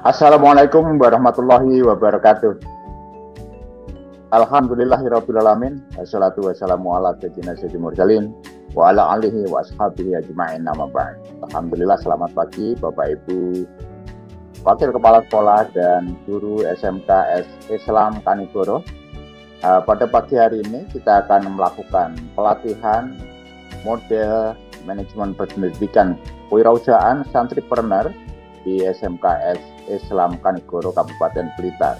Assalamualaikum warahmatullahi wabarakatuh. Alhamdulillahirrabbilalamin Assalatu wassalamu ala sayyidina sayyidina mursalin Wa ala alihi wa ashabihi ajma'in nama ba'd. Alhamdulillah selamat pagi Bapak Ibu Wakil Kepala Sekolah dan Guru SMK Islam Kanigoro. Uh, Pada pagi hari ini kita akan melakukan pelatihan model manajemen pendidikan kewirausahaan santripreneur di SMKS Islam Kanigoro Kabupaten Blitar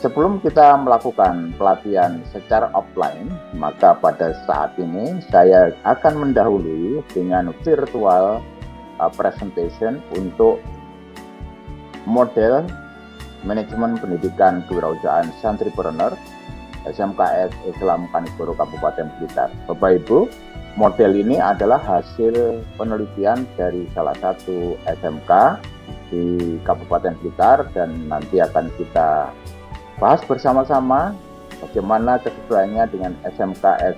Sebelum kita melakukan pelatihan secara offline, maka pada saat ini saya akan mendahului dengan virtual uh, presentation untuk model manajemen pendidikan kewirausahaan santripreneur SMKS Islam Kanigoro Kabupaten Blitar. Bapak Ibu, model ini adalah hasil penelitian dari salah satu SMK di Kabupaten Blitar dan nanti akan kita bahas bersama-sama bagaimana kesesuaiannya dengan SMKS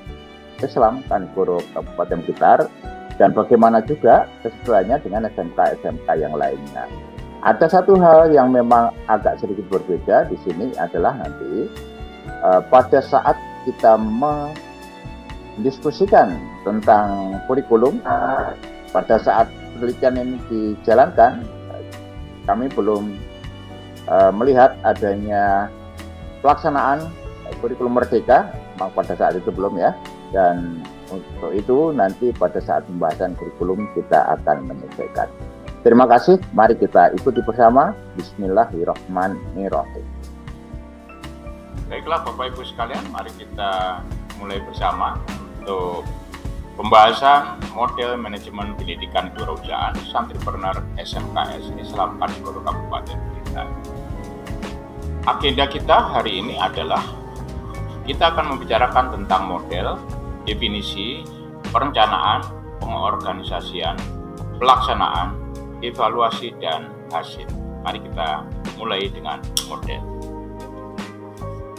Islam Kanigoro Kabupaten Blitar dan bagaimana juga kesesuaiannya dengan SMK-SMK yang lainnya. Ada satu hal yang memang agak sedikit berbeda di sini adalah nanti uh, pada saat kita mendiskusikan tentang kurikulum pada saat penelitian ini dijalankan kami belum uh, melihat adanya pelaksanaan kurikulum merdeka pada saat itu belum ya dan untuk itu nanti pada saat pembahasan kurikulum kita akan menyelesaikan. Terima kasih, mari kita ikuti bersama. Bismillahirrahmanirrahim. Baiklah Bapak Ibu sekalian, mari kita mulai bersama untuk pembahasan model manajemen pendidikan kewirausahaan santripreneur SMKS Islam Kanigoro Kabupaten Blitar. Agenda kita hari ini adalah kita akan membicarakan tentang model, definisi, perencanaan, pengorganisasian, pelaksanaan, evaluasi, dan hasil. Mari kita mulai dengan model.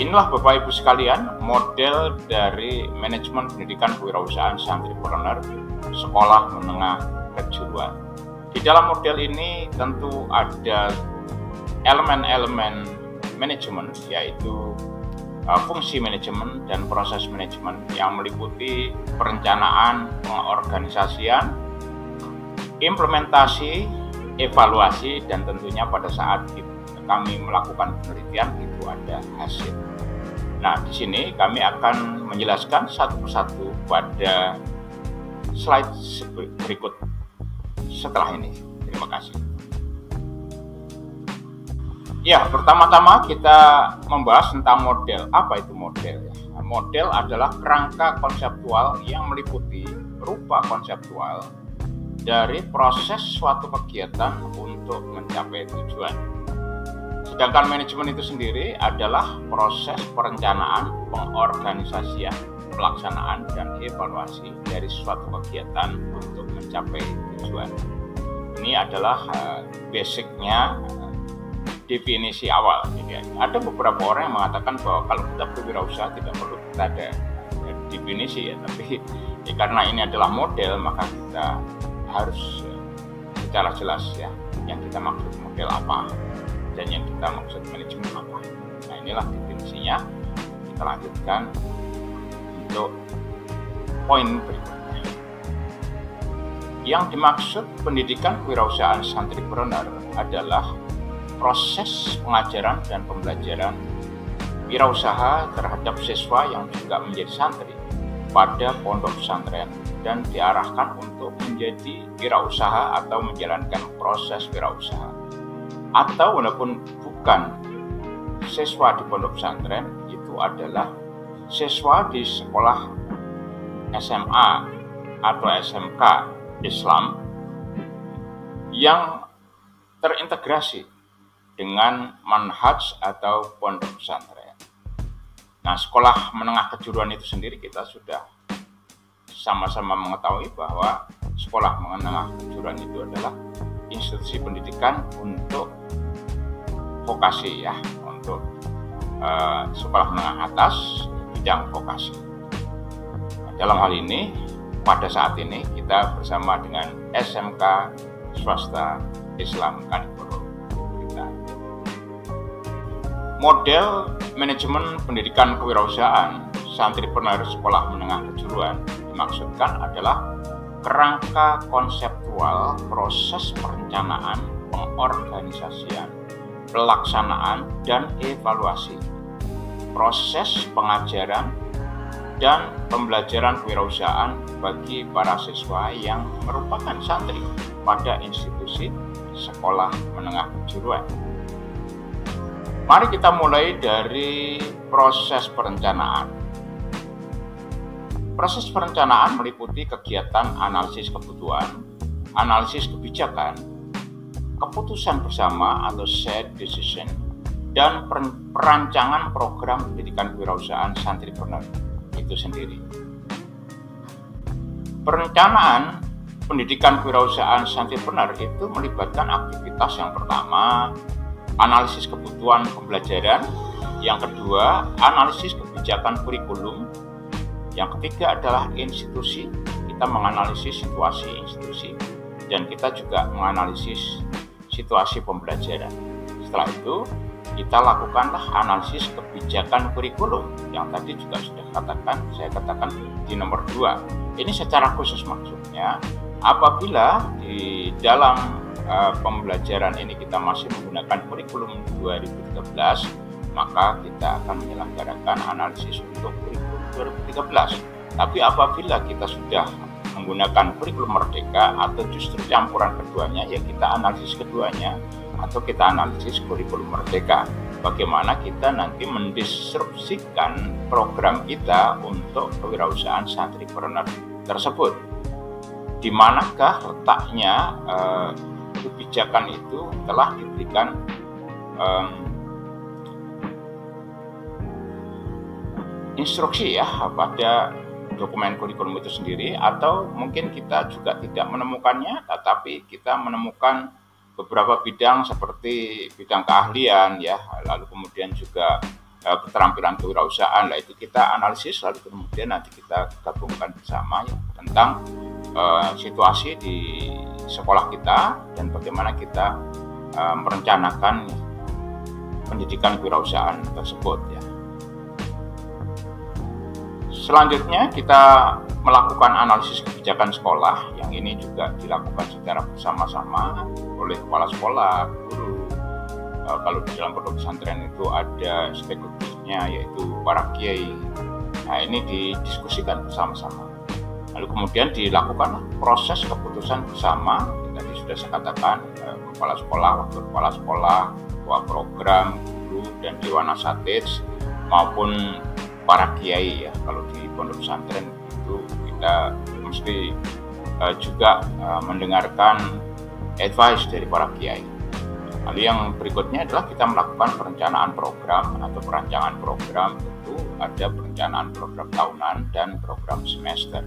Inilah Bapak Ibu sekalian model dari manajemen pendidikan kewirausahaan santripreneur sekolah menengah kejuruan. Di dalam model ini tentu ada elemen-elemen manajemen yaitu uh, fungsi manajemen dan proses manajemen yang meliputi perencanaan, pengorganisasian, implementasi, evaluasi dan tentunya pada saat kami melakukan penelitian itu ada hasil. Nah, di sini kami akan menjelaskan satu persatu pada slide berikut setelah ini. Terima kasih. Ya, pertama-tama kita membahas tentang model. Apa itu model? Model adalah kerangka konseptual yang meliputi rupa konseptual dari proses suatu kegiatan untuk mencapai tujuan. Sedangkan manajemen itu sendiri adalah proses perencanaan, pengorganisasian, pelaksanaan, dan evaluasi dari suatu kegiatan untuk mencapai tujuan. Ini adalah uh, basicnya definisi awal. Ada beberapa orang yang mengatakan bahwa kalau kita berwirausaha tidak perlu kita ada definisi ya, tapi ya, karena ini adalah model maka kita harus ya, secara jelas ya yang kita maksud model apa dan yang kita maksud manajemen apa. Nah inilah definisinya. Kita lanjutkan untuk poin berikutnya. Yang dimaksud pendidikan kewirausahaan santripreneur adalah proses pengajaran dan pembelajaran wirausaha terhadap siswa yang juga menjadi santri pada pondok pesantren dan diarahkan untuk menjadi wirausaha atau menjalankan proses wirausaha. Atau walaupun bukan siswa di pondok pesantren itu adalah siswa di sekolah SMA atau SMK Islam yang terintegrasi dengan manhaj atau pondok pesantren. Nah, sekolah menengah kejuruan itu sendiri kita sudah sama-sama mengetahui bahwa sekolah menengah kejuruan itu adalah institusi pendidikan untuk vokasi ya, untuk uh, sekolah menengah atas bidang vokasi. Dalam hal ini, pada saat ini kita bersama dengan SMK swasta Islam Kanigoro kita. Model manajemen pendidikan kewirausahaan santripreneur sekolah menengah kejuruan dimaksudkan adalah kerangka konseptual proses perencanaan, pengorganisasian, pelaksanaan, dan evaluasi proses pengajaran dan pembelajaran kewirausahaan bagi para siswa yang merupakan santri pada institusi sekolah menengah kejuruan. Mari kita mulai dari proses perencanaan. Proses perencanaan meliputi kegiatan analisis kebutuhan, analisis kebijakan, keputusan bersama atau shared decision, dan perancangan program pendidikan kewirausahaan santripreneur itu sendiri. Perencanaan pendidikan kewirausahaan santripreneur itu melibatkan aktivitas yang pertama analisis kebutuhan pembelajaran, yang kedua analisis kebijakan kurikulum, yang ketiga adalah institusi, kita menganalisis situasi institusi, dan kita juga menganalisis situasi pembelajaran. Setelah itu, kita lakukanlah analisis kebijakan kurikulum yang tadi juga sudah katakan, saya katakan di nomor dua. Ini secara khusus maksudnya, apabila di dalam uh, pembelajaran ini kita masih menggunakan kurikulum 2013, maka kita akan menyelenggarakan analisis untuk kurikulum 2013. Tapi apabila kita sudah menggunakan kurikulum merdeka atau justru campuran keduanya, ya kita analisis keduanya atau kita analisis kurikulum merdeka. Bagaimana kita nanti mendisrupsikan program kita untuk kewirausahaan santripreneur tersebut. Di manakah letaknya uh, kebijakan itu telah diberikan um, instruksi ya pada dokumen kurikulum itu sendiri atau mungkin kita juga tidak menemukannya tetapi kita menemukan beberapa bidang seperti bidang keahlian ya lalu kemudian juga uh, keterampilan kewirausahaan lah itu kita analisis lalu kemudian nanti kita gabungkan bersama ya tentang uh, situasi di sekolah kita dan bagaimana kita uh, merencanakan pendidikan kewirausahaan tersebut ya. Selanjutnya kita melakukan analisis kebijakan sekolah yang ini juga dilakukan secara bersama-sama oleh kepala sekolah, guru. Uh, kalau di dalam pondok pesantren itu ada stakeholdersnya yaitu para kiai. Nah ini didiskusikan bersama-sama. Lalu kemudian dilakukan proses keputusan bersama, tadi sudah saya katakan, eh, kepala sekolah, wakil kepala sekolah, ketua program, guru, dan dewan asatid, maupun para kiai ya. Kalau di pondok pesantren itu kita mesti uh, juga uh, mendengarkan advice dari para kiai. Lalu yang berikutnya adalah kita melakukan perencanaan program atau perancangan program itu ada perencanaan program tahunan dan program semester.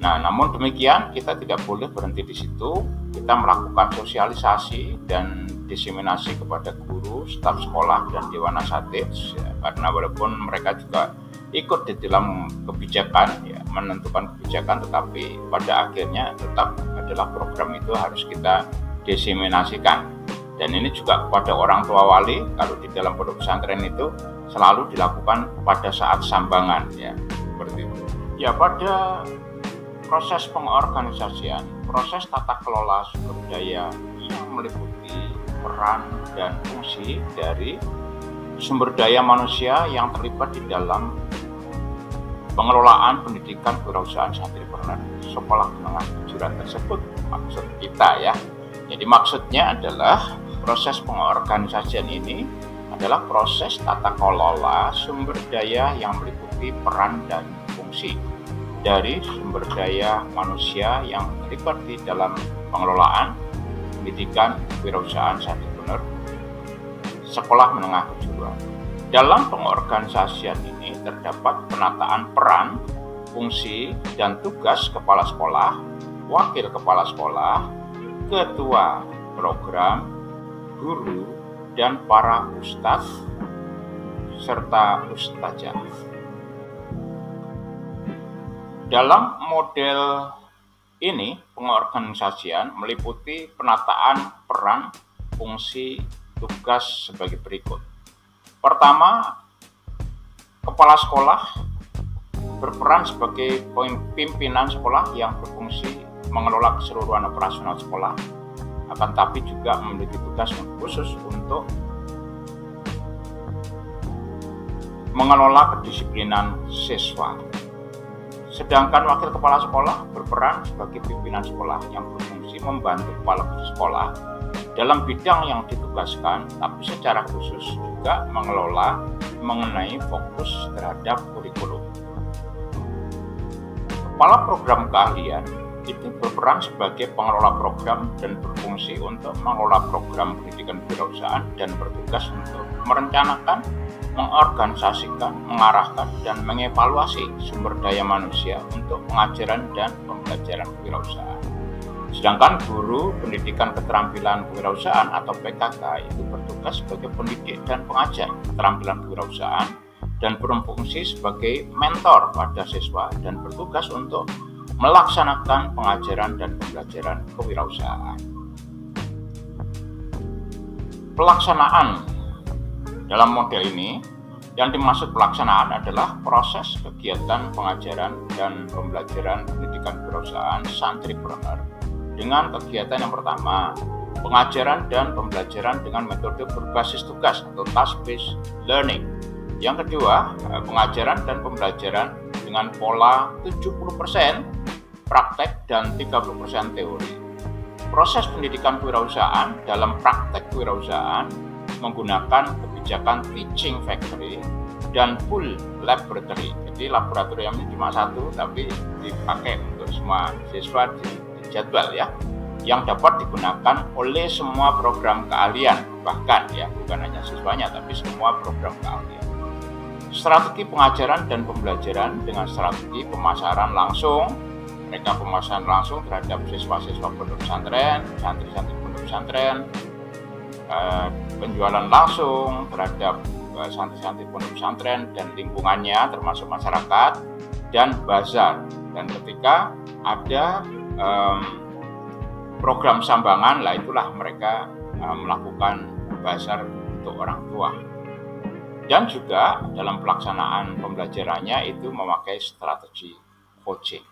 Nah, namun demikian kita tidak boleh berhenti di situ. Kita melakukan sosialisasi dan diseminasi kepada guru, staf sekolah, dan dewan asatid. Karena walaupun mereka juga ikut di dalam kebijakan, ya, menentukan kebijakan, tetapi pada akhirnya tetap adalah program itu harus kita diseminasikan. Dan ini juga kepada orang tua wali, kalau di dalam pondok pesantren itu selalu dilakukan pada saat sambangan, ya seperti itu. Ya pada proses pengorganisasian, proses tata kelola sumber daya yang meliputi peran dan fungsi dari sumber daya manusia yang terlibat di dalam pengelolaan pendidikan kewirausahaan santripreneur sekolah menengah kejuruan tersebut maksud kita ya. Jadi maksudnya adalah proses pengorganisasian ini adalah proses tata kelola sumber daya yang meliputi peran dan fungsi dari sumber daya manusia yang terlibat di dalam pengelolaan pendidikan kewirausahaan entrepreneur sekolah menengah kejuruan. Dalam pengorganisasian ini terdapat penataan peran, fungsi, dan tugas kepala sekolah, wakil kepala sekolah, ketua program, guru, dan para ustadz serta ustazah. Dalam model ini pengorganisasian meliputi penataan peran, fungsi, tugas sebagai berikut. Pertama, kepala sekolah berperan sebagai pimpinan sekolah yang berfungsi mengelola keseluruhan operasional sekolah, akan tapi juga memiliki tugas khusus untuk mengelola kedisiplinan siswa. Sedangkan wakil kepala sekolah berperan sebagai pimpinan sekolah yang berfungsi membantu kepala sekolah dalam bidang yang ditugaskan, tapi secara khusus juga mengelola mengenai fokus terhadap kurikulum. Kepala program keahlian itu berperan sebagai pengelola program dan berfungsi untuk mengelola program pendidikan kewirausahaan dan bertugas untuk merencanakan, mengorganisasikan, mengarahkan, dan mengevaluasi sumber daya manusia untuk pengajaran dan pembelajaran kewirausahaan. Sedangkan guru pendidikan keterampilan kewirausahaan atau PKK itu bertugas sebagai pendidik dan pengajar keterampilan kewirausahaan dan berfungsi sebagai mentor pada siswa dan bertugas untuk melaksanakan pengajaran dan pembelajaran kewirausahaan. Pelaksanaan dalam model ini yang dimaksud pelaksanaan adalah proses kegiatan pengajaran dan pembelajaran pendidikan kewirausahaan santripreneur dengan kegiatan yang pertama pengajaran dan pembelajaran dengan metode berbasis tugas atau task-based learning yang kedua, eh, pengajaran dan pembelajaran dengan pola 70% praktek dan 30% teori. Proses pendidikan kewirausahaan dalam praktek kewirausahaan menggunakan kebijakan teaching factory dan full laboratory. Jadi laboratorium ini cuma satu tapi dipakai untuk semua siswa di jadwal ya yang dapat digunakan oleh semua program keahlian bahkan ya bukan hanya siswanya tapi semua program keahlian. Strategi pengajaran dan pembelajaran dengan strategi pemasaran langsung. Mereka pemasaran langsung terhadap siswa-siswa pondok pesantren, santri-santri pondok pesantren, eh, penjualan langsung terhadap eh, santri-santri pondok pesantren dan lingkungannya termasuk masyarakat dan bazar. Dan ketika ada um, program sambangan lah itulah mereka um, melakukan bazar untuk orang tua dan juga dalam pelaksanaan pembelajarannya itu memakai strategi coaching.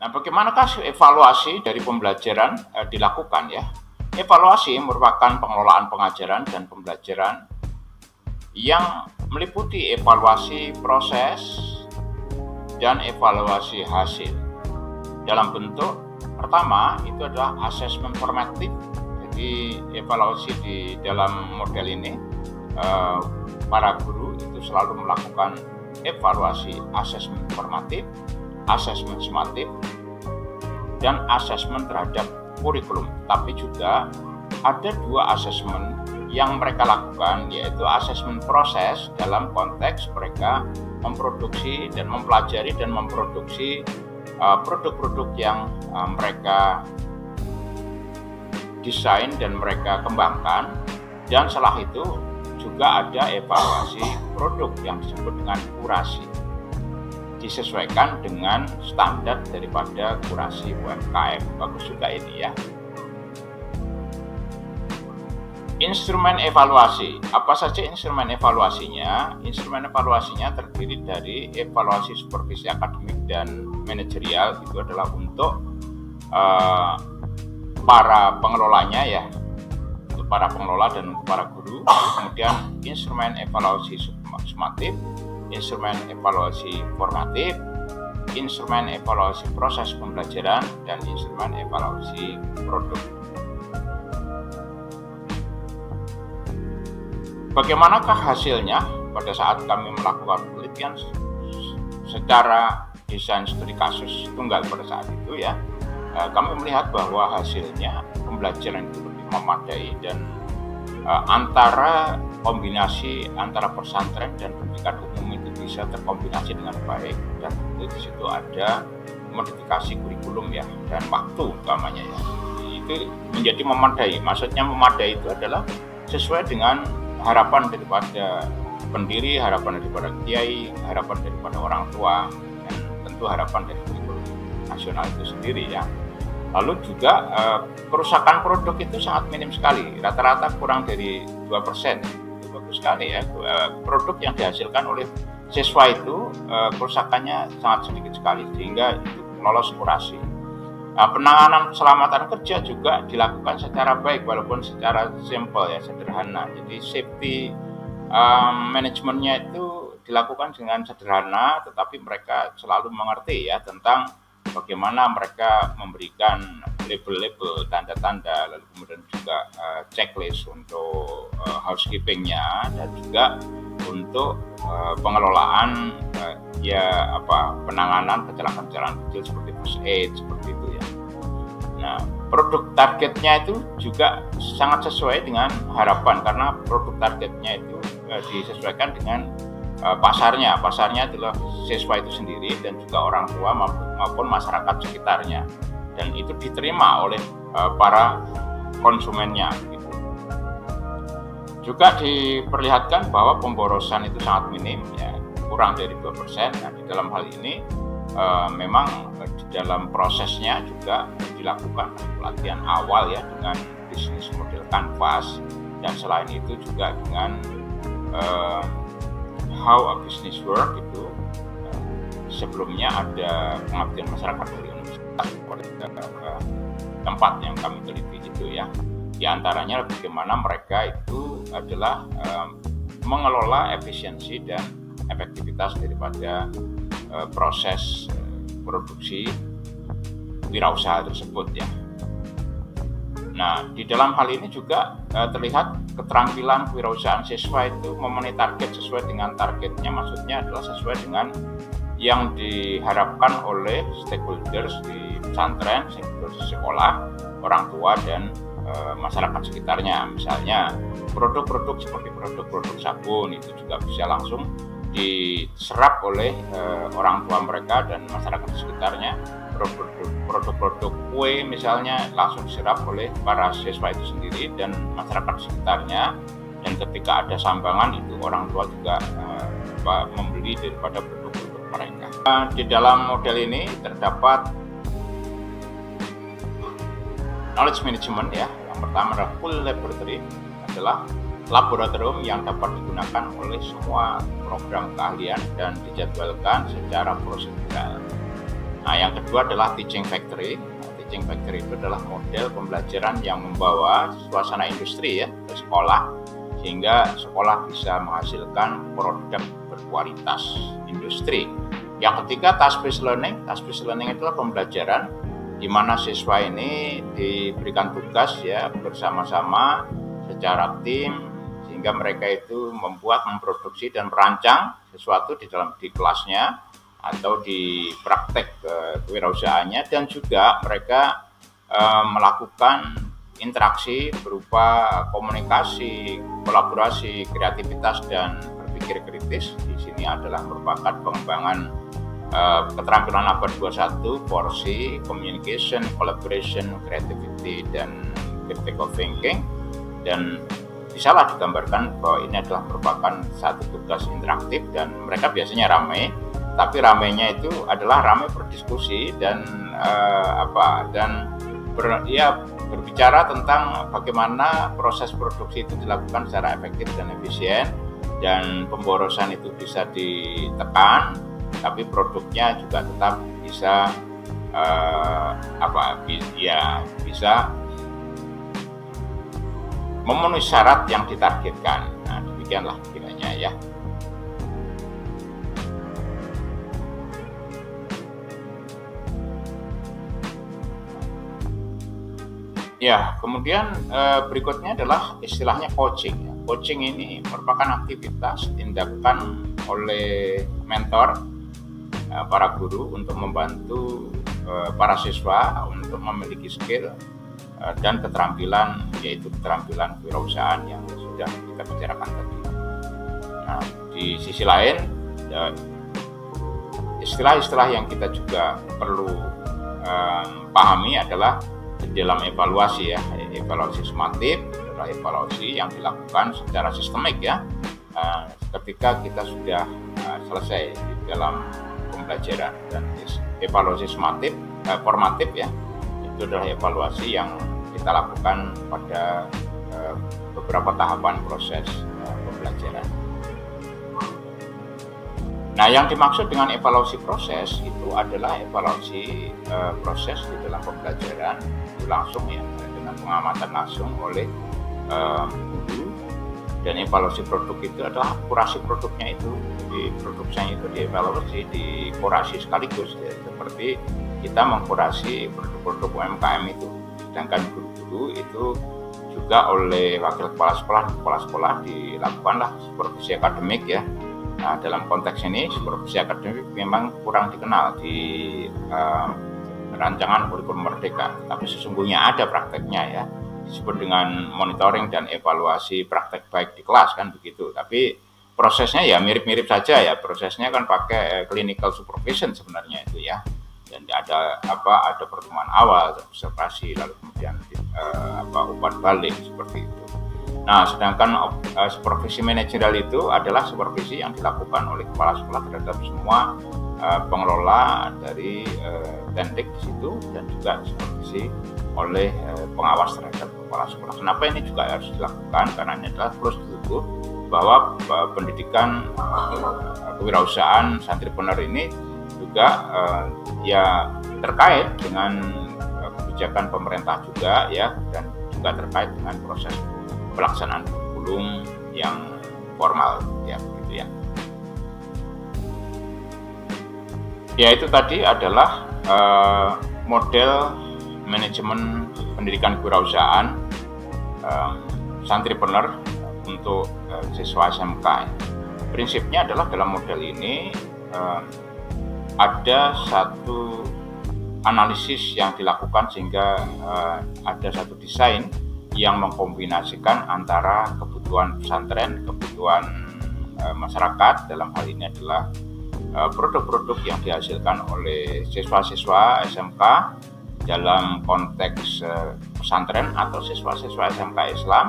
Nah, bagaimanakah evaluasi dari pembelajaran eh, dilakukan ya? Evaluasi merupakan pengelolaan pengajaran dan pembelajaran yang meliputi evaluasi proses dan evaluasi hasil. Dalam bentuk pertama itu adalah asesmen formatif. Jadi evaluasi di dalam model ini eh, para guru itu selalu melakukan evaluasi asesmen formatif, asesmen sumatif, dan asesmen terhadap kurikulum. Tapi juga ada dua asesmen yang mereka lakukan yaitu asesmen proses dalam konteks mereka memproduksi dan mempelajari dan memproduksi produk-produk uh, yang uh, mereka desain dan mereka kembangkan dan setelah itu juga ada evaluasi produk yang disebut dengan kurasi. Disesuaikan dengan standar daripada kurasi UMKM. Bagus juga ini ya. Instrumen evaluasi. Apa saja instrumen evaluasinya? Instrumen evaluasinya terdiri dari evaluasi supervisi akademik dan manajerial. Itu adalah untuk uh, para pengelolanya ya, untuk para pengelola dan para guru kemudian instrumen evaluasi sumatif instrumen evaluasi formatif instrumen evaluasi proses pembelajaran dan instrumen evaluasi produk bagaimanakah hasilnya pada saat kami melakukan penelitian secara desain studi kasus tunggal pada saat itu ya? Eh, kami melihat bahwa hasilnya pembelajaran itu lebih memadai dan uh, antara kombinasi antara pesantren dan pendidikan umum itu bisa terkombinasi dengan baik dan tentu di situ ada modifikasi kurikulum ya dan waktu utamanya ya. Itu menjadi memadai. Maksudnya memadai itu adalah sesuai dengan harapan daripada pendiri harapan daripada kiai harapan daripada orang tua dan tentu harapan dari kurikulum nasional itu sendiri ya. Lalu juga uh, kerusakan produk itu sangat minim sekali, rata-rata kurang dari dua persen. Itu bagus sekali ya. Uh, produk yang dihasilkan oleh siswa itu uh, kerusakannya sangat sedikit sekali sehingga itu lolos kurasi. Nah, penanganan keselamatan kerja juga dilakukan secara baik walaupun secara simple ya sederhana. Jadi safety um, manajemennya itu dilakukan dengan sederhana, tetapi mereka selalu mengerti ya tentang bagaimana mereka memberikan label-label, tanda-tanda, lalu kemudian juga uh, checklist untuk uh, housekeepingnya dan juga untuk uh, pengelolaan uh, ya apa penanganan kecelakaan-kecelakaan kecil seperti first aid seperti itu ya. Nah, produk targetnya itu juga sangat sesuai dengan harapan karena produk targetnya itu uh, disesuaikan dengan uh, pasarnya. Pasarnya adalah siswa itu sendiri dan juga orang tua maupun masyarakat sekitarnya. Dan itu diterima oleh uh, para konsumennya juga diperlihatkan bahwa pemborosan itu sangat minim, ya kurang dari 2%. Nah, di dalam hal ini e, memang di dalam prosesnya juga dilakukan pelatihan awal ya dengan bisnis model canvas dan selain itu juga dengan e, how a business work itu e, sebelumnya ada pengabdian masyarakat dari universitas tempat yang kami teliti itu ya. Di antaranya bagaimana mereka itu adalah mengelola efisiensi dan efektivitas daripada uh, proses uh, produksi wirausaha tersebut ya. Nah, di dalam hal ini juga uh, terlihat keterampilan kewirausahaan siswa itu memenuhi target sesuai dengan targetnya, maksudnya adalah sesuai dengan yang diharapkan oleh stakeholders di pesantren, stakeholders sekolah, orang tua dan Eh, masyarakat sekitarnya. Misalnya produk-produk seperti produk-produk sabun itu juga bisa langsung diserap oleh uh, orang tua mereka dan masyarakat sekitarnya. Produk-produk kue misalnya langsung diserap oleh para siswa itu sendiri dan masyarakat sekitarnya. Dan ketika ada sambangan itu orang tua juga uh, membeli daripada produk-produk mereka. Uh, di dalam model ini terdapat knowledge management ya pertama adalah full laboratory adalah laboratorium yang dapat digunakan oleh semua program keahlian dan dijadwalkan secara prosedural. Nah, yang kedua adalah teaching factory. Nah, teaching factory itu adalah model pembelajaran yang membawa suasana industri ya ke sekolah sehingga sekolah bisa menghasilkan produk berkualitas industri. Yang ketiga, task-based learning. Task-based learning itulah pembelajaran di mana siswa ini diberikan tugas ya bersama-sama secara tim sehingga mereka itu membuat, memproduksi dan merancang sesuatu di dalam di kelasnya atau di praktek uh, kewirausahaannya dan juga mereka uh, melakukan interaksi berupa komunikasi, kolaborasi, kreativitas dan berpikir kritis. Di sini adalah merupakan pengembangan uh, keterampilan abad 21 porsi communication collaboration creativity dan critical thinking dan bisalah digambarkan bahwa ini adalah merupakan satu tugas interaktif dan mereka biasanya ramai tapi ramainya itu adalah ramai berdiskusi dan uh, apa dan ber, ya berbicara tentang bagaimana proses produksi itu dilakukan secara efektif dan efisien dan pemborosan itu bisa ditekan tapi produknya juga tetap bisa uh, apa ya bisa memenuhi syarat yang ditargetkan. Nah, demikianlah kiranya ya. Ya, kemudian eh, berikutnya adalah istilahnya coaching. Coaching ini merupakan aktivitas tindakan oleh mentor Eh, para guru untuk membantu eh, para siswa untuk memiliki skill dan keterampilan yaitu keterampilan kewirausahaan yang sudah kita bicarakan tadi. Nah, di sisi lain istilah-istilah yang kita juga perlu um, pahami adalah dalam evaluasi ya evaluasi sumatif adalah evaluasi yang dilakukan secara sistemik ya uh, ketika kita sudah uh, selesai di dalam pembelajaran dan evaluasi sumatif uh, formatif ya itu adalah evaluasi yang kita lakukan pada uh, beberapa tahapan proses uh, pembelajaran. Nah, yang dimaksud dengan evaluasi proses itu adalah evaluasi uh, proses di dalam pembelajaran itu langsung ya dengan pengamatan langsung oleh guru dan evaluasi produk itu adalah kurasi produknya itu di produksinya itu dievaluasi di kurasi sekaligus ya, seperti kita mengkurasi produk-produk UMKM itu sedangkan guru-guru itu juga oleh wakil kepala sekolah kepala sekolah dilakukanlah supervisi akademik ya. Nah, dalam konteks ini supervisi akademik memang kurang dikenal di uh, rancangan kurikulum merdeka, tapi sesungguhnya ada prakteknya ya. Disebut dengan monitoring dan evaluasi praktek baik di kelas kan begitu. Tapi prosesnya ya mirip-mirip saja ya. Prosesnya kan pakai eh, clinical supervision sebenarnya itu ya dan ada apa ada pertemuan awal observasi lalu kemudian uh, apa umpan balik seperti itu. Nah, sedangkan uh, supervisi manajerial itu adalah supervisi yang dilakukan oleh kepala sekolah terhadap semua uh, pengelola dari uh, di situ dan juga supervisi oleh uh, pengawas terhadap kepala sekolah. Kenapa ini juga harus dilakukan? Karena ini adalah ditutup bahwa pendidikan kewirausahaan santripreneur ini juga uh, ya terkait dengan uh, kebijakan pemerintah juga ya dan juga terkait dengan proses pelaksanaan kurikulum yang formal ya begitu ya. Ya itu tadi adalah uh, model manajemen pendidikan kewirausahaan uh, santripreneur untuk uh, siswa SMK. Prinsipnya adalah dalam model ini ada satu analisis yang dilakukan sehingga uh, ada satu desain yang mengkombinasikan antara kebutuhan pesantren, kebutuhan e, masyarakat dalam hal ini adalah e, produk-produk yang dihasilkan oleh siswa-siswa SMK dalam konteks e, pesantren atau siswa-siswa SMK Islam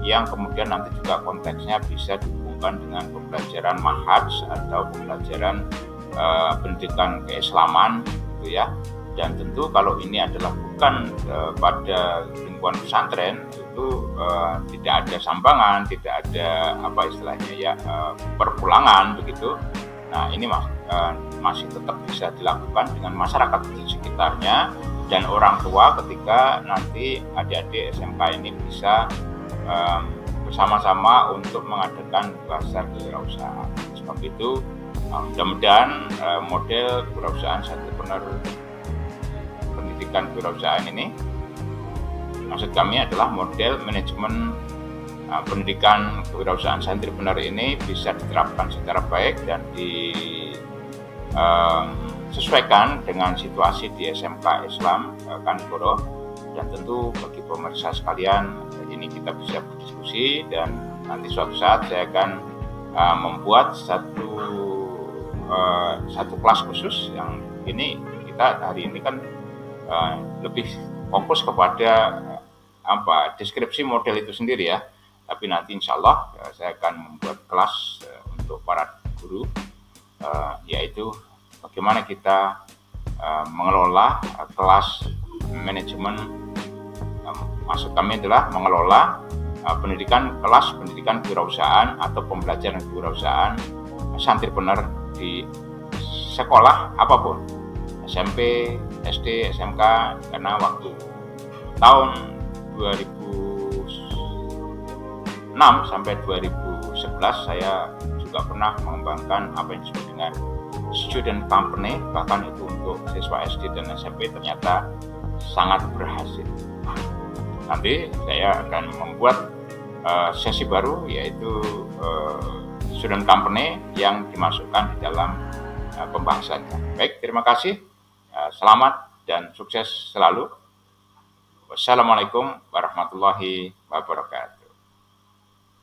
yang kemudian nanti juga konteksnya bisa dihubungkan dengan pembelajaran mahaj atau pembelajaran e, pendidikan keislaman gitu ya dan tentu kalau ini adalah bukan uh, pada lingkungan pesantren itu uh, tidak ada sambangan, tidak ada apa istilahnya ya uh, perpulangan begitu. Nah ini mas, uh, masih tetap bisa dilakukan dengan masyarakat di sekitarnya dan orang tua ketika nanti adik-adik SMK ini bisa um, bersama-sama untuk mengadakan bahasa kewirausahaan. Sebab itu mudah-mudahan uh, model kewirausahaan satu benar pendidikan kewirausahaan ini maksud kami adalah model manajemen uh, pendidikan kewirausahaan benar ini bisa diterapkan secara baik dan disesuaikan um, dengan situasi di SMK Islam uh, dan tentu bagi pemirsa sekalian ini kita bisa berdiskusi dan nanti suatu saat saya akan membuat satu uh, satu kelas khusus yang ini kita hari ini kan uh, lebih fokus kepada uh, apa deskripsi model itu sendiri ya. Tapi nanti insya Allah uh, saya akan membuat kelas uh, untuk para guru, uh, yaitu bagaimana kita uh, mengelola uh, kelas manajemen. Uh, maksud kami adalah mengelola uh, pendidikan kelas pendidikan kewirausahaan atau pembelajaran kewirausahaan santripener di sekolah apa pun SMP, SD, SMK karena waktu tahun 2006 sampai 2011 saya juga pernah mengembangkan apa yang disebut dengan student company bahkan itu untuk siswa SD dan SMP ternyata sangat berhasil. Nanti saya akan membuat uh, sesi baru yaitu uh, student company yang dimasukkan di dalam uh, pembahasannya. Baik, terima kasih. Eh, selamat dan sukses selalu. Wassalamualaikum warahmatullahi wabarakatuh.